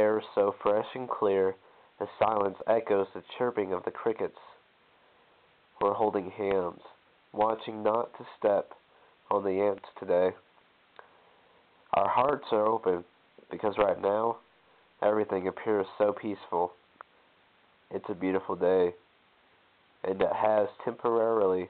air so fresh and clear, the silence echoes the chirping of the crickets. We're holding hands, watching not to step on the ants today. Our hearts are open because right now everything appears so peaceful. It's a beautiful day, and it has temporarily.